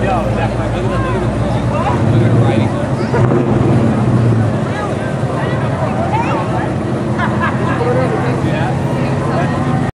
I know. Look at the, look at the